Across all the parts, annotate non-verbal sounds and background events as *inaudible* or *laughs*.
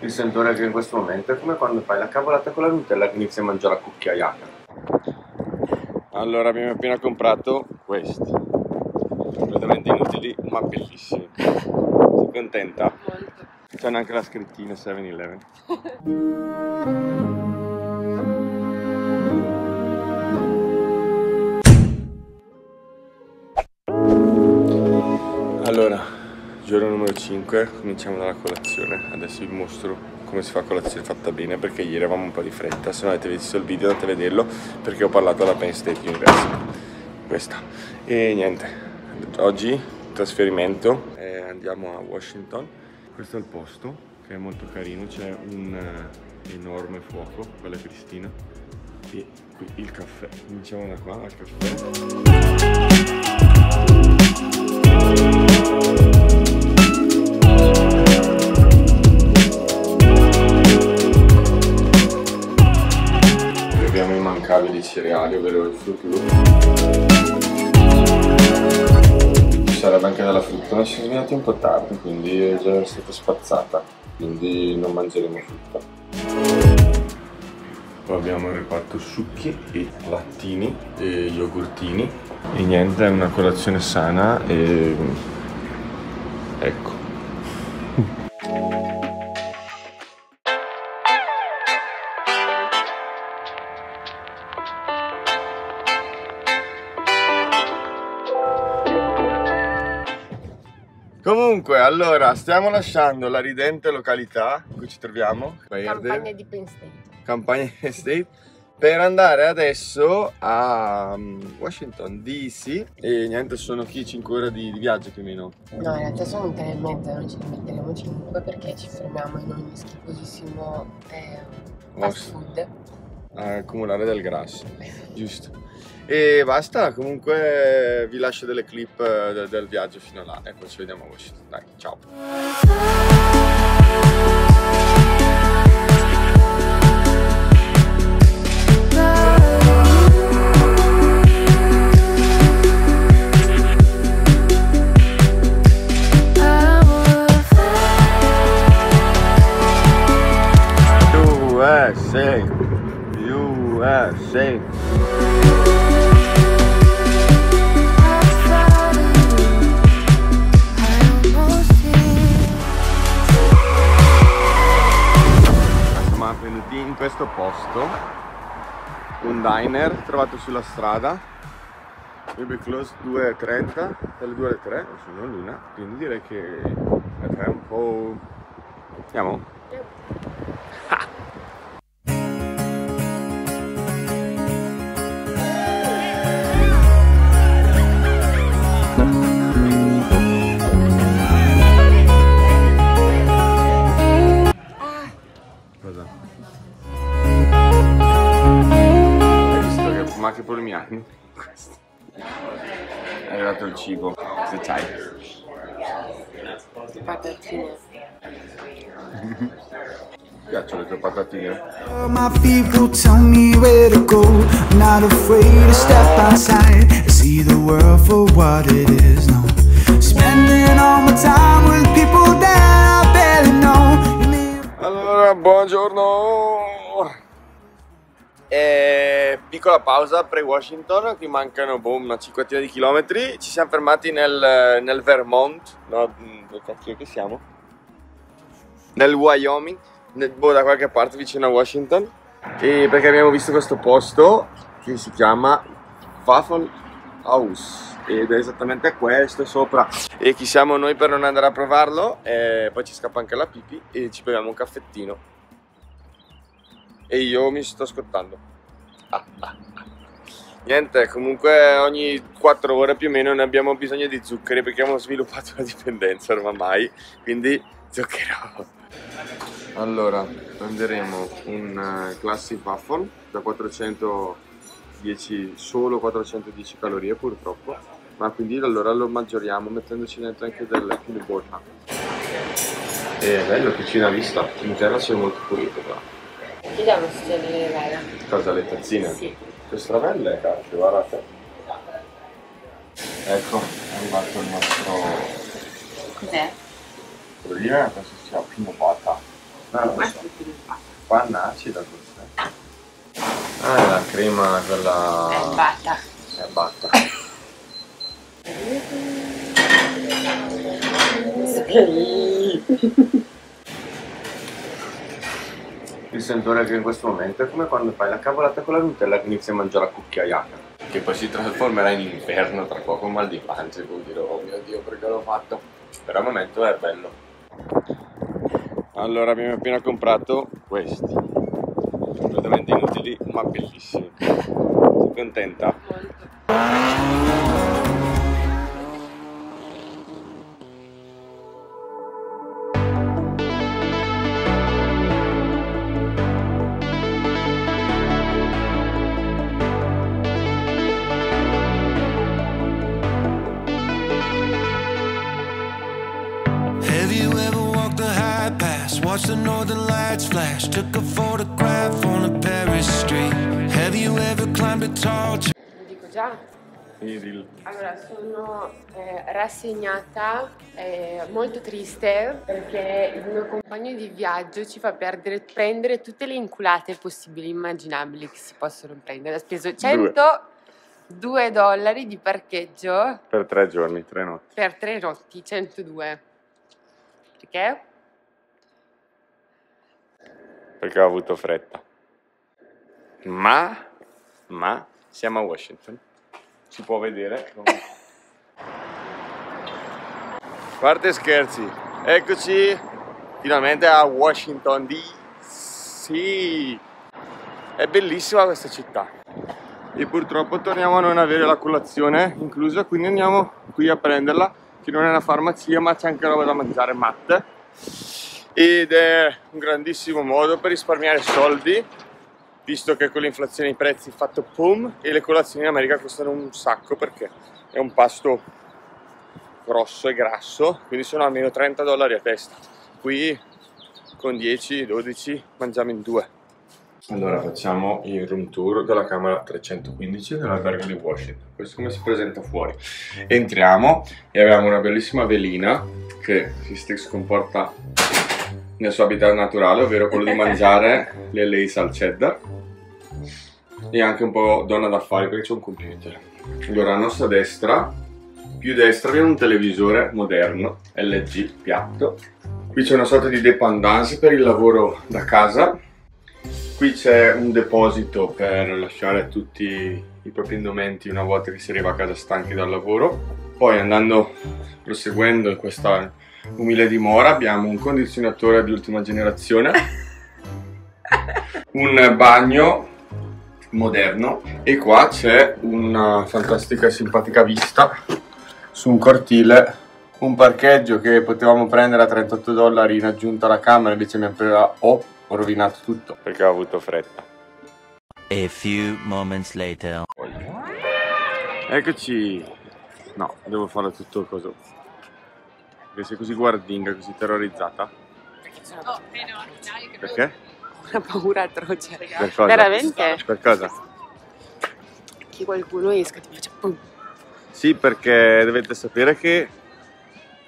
il sentore che in questo momento è come quando fai la cavolata con la Nutella che inizi a mangiare la cucchiaiata. Allora abbiamo appena comprato questi, completamente inutili ma bellissimi. Sei contenta? Molto. C'è anche la scrittina 7-Eleven. *laughs* giorno numero 5, cominciamo dalla colazione. Adesso vi mostro come si fa colazione fatta bene perché ieri avevamo un po' di fretta. Se non avete visto il video andate a vederlo perché ho parlato alla Penn State University. Questa. E niente, oggi trasferimento, eh, andiamo a Washington. Questo è il posto che è molto carino, c'è un eh, enorme fuoco, quella è Cristina. E qui il caffè. Cominciamo da qua al caffè. Svegliati un po' tardi, quindi è già stata spazzata, quindi non mangeremo frutta. Poi abbiamo il reparto succhi e lattini e yogurtini. E niente, è una colazione sana e... Comunque, allora, stiamo lasciando la ridente località in cui ci troviamo, Verde. Campagna di Penn State. Campagna State per andare adesso a um, Washington DC e niente sono qui 5 ore di, di viaggio più o meno No, in realtà sono un tre e mezza, non ce ne metteremo 5 perché ci fermiamo in ogni schifosissimo eh, fast food. A accumulare del grasso. Giusto. E basta comunque vi lascio delle clip eh, del, del viaggio fino là e poi ci vediamo a Washington. Dai ciao in questo posto un diner trovato sulla strada will be close 2.30 dalle 2 alle 3 sono l'una quindi direi che è tempo andiamo Cosa? Ma che problemi hanno? Questo. È arrivato il cibo. Cosa c'hai? Patatine. *laughs* Mi piacciono le tue patatine? My will tell me where to go. Not afraid to step outside see the world for what it is. No, spending all my time with people that I barely know. Allora, buongiorno! E piccola pausa pre-Washington, qui mancano boh, una cinquantina di chilometri. Ci siamo fermati nel, nel Vermont, no, dove cacchio che siamo? Nel Wyoming, nel- boh, da qualche parte vicino a Washington. E perché abbiamo visto questo posto che si chiama Waffle House ed è esattamente questo sopra e chi siamo noi per non andare a provarlo e poi ci scappa anche la pipi e ci beviamo un caffettino e io mi sto scottando Ah, *laughs* ah, ah. niente comunque ogni 4 ore più o meno ne abbiamo bisogno di zuccheri perché abbiamo sviluppato una dipendenza ormai quindi zucchero allora prenderemo un eh, classic waffle da 410 solo 410 calorie purtroppo. Ma quindi allora lo maggioriamo mettendoci dentro anche del peanut butter. È bello cucina a vista. L'interno c'è molto pulito qua Chiediamo se c'è delle vele. cosa le tazzine Sì. queste belle cacchio guardate ecco è arrivato il nostro Cos'è? Dire, penso sia peanut butter No, non lo Ma so. è. Panna acida questa. Ah, è la crema quella... È batta. È batta. Il sentore che in questo momento è come quando fai la cavolata con la Nutella che inizi a mangiare a cucchiaiata. Che poi si trasformerà in inferno tra poco mal di pancia e vuol dire oh mio dio perché l'ho fatto. Però al momento è bello. Allora abbiamo appena comprato questi. Completamente inutili ma bellissimi. Sei contenta? Molto. Watched the northern lights flash? Took a photograph on a Paris street? Have you ever climbed a tall tree? Lo dico già. Allora, sono eh, rassegnata, eh, molto triste perché il mio compagno di viaggio ci fa perdere, prendere tutte le inculate possibili e immaginabili che si possono prendere. Ha speso 102 dollari di parcheggio Per tre giorni, tre notti. per tre notti, 102. Perché? Perché ho avuto fretta. Ma, ma, siamo a Washington. Si può vedere. Parte scherzi. Eccoci finalmente a Washington DC. È bellissima questa città. E purtroppo torniamo a non avere la colazione inclusa, quindi andiamo qui a prenderla, che non è una farmacia, ma c'è anche roba da mangiare matte. Ed è un grandissimo modo per risparmiare soldi, visto che con l'inflazione i prezzi fatto pum e le colazioni in America costano un sacco perché è un pasto grosso e grasso, quindi sono almeno 30 dollari a testa. Qui con 10-12 mangiamo in due. Allora facciamo il room tour della camera 315 dell'albergo di Washington. Questo come si presenta fuori. Entriamo e abbiamo una bellissima velina che si comporta nel suo habitat naturale, ovvero quello di mangiare *laughs* le lace al cheddar e anche un po' donna d'affari perché c'è un computer. Allora a nostra destra, più destra, abbiamo un televisore moderno LG piatto. Qui c'è una sorta di dépendance per il lavoro da casa. Qui c'è un deposito per lasciare tutti i propri indumenti una volta che si arriva a casa stanchi dal lavoro. Poi andando, proseguendo in questa umile dimora abbiamo un condizionatore di ultima generazione, *laughs* un bagno moderno e qua c'è una fantastica e simpatica vista su un cortile, un parcheggio che potevamo prendere a 38 dollari in aggiunta alla camera, invece mi appena ho rovinato tutto perché ho avuto fretta. A few moments later. Eccoci! No, devo fare tutto il coso. Perché sei così guardinga, così terrorizzata? Perché sono Perché? una paura atroce. Per cosa? Veramente? Per cosa? Che qualcuno esca e ti faccia pum. Sì, perché dovete sapere che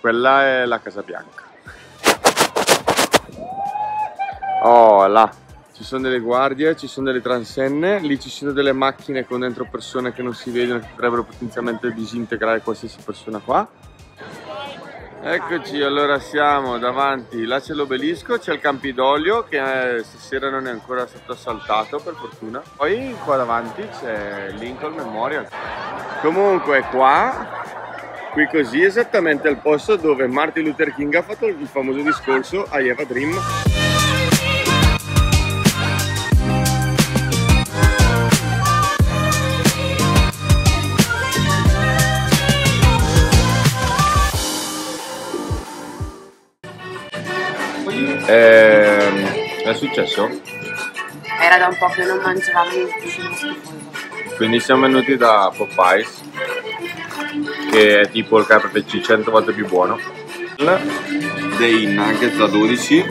quella è la Casa Bianca. Oh, là. Ci sono delle guardie, ci sono delle transenne, lì ci sono delle macchine con dentro persone che non si vedono, che potrebbero potenzialmente disintegrare qualsiasi persona qua. Eccoci, allora siamo davanti, là c'è l'obelisco, c'è il Campidoglio che eh, stasera non è ancora stato assaltato per fortuna. Poi qua davanti c'è Lincoln Memorial. Comunque qua, qui così, esattamente al posto dove Martin Luther King ha fatto il famoso discorso I have a dream. Ehm, è successo? Era da un po' che non mangiavamo schifoso. Quindi siamo venuti da Popeyes, che è tipo il KFC 100 volte più buono. Dei nuggets da 12,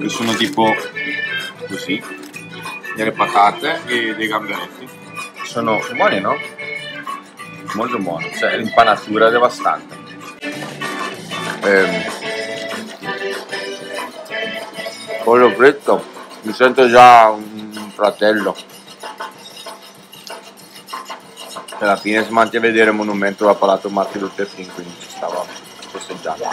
che sono tipo così, delle patate e dei gamberetti. Sono buoni, no? Molto buoni, cioè l'impanatura è devastante. Ehm, Pollo fritto. Mi sento già un fratello. Alla fine siamo andati a vedere il monumento a Palazzo Martin Luther King, quindi ci stava festeggiando.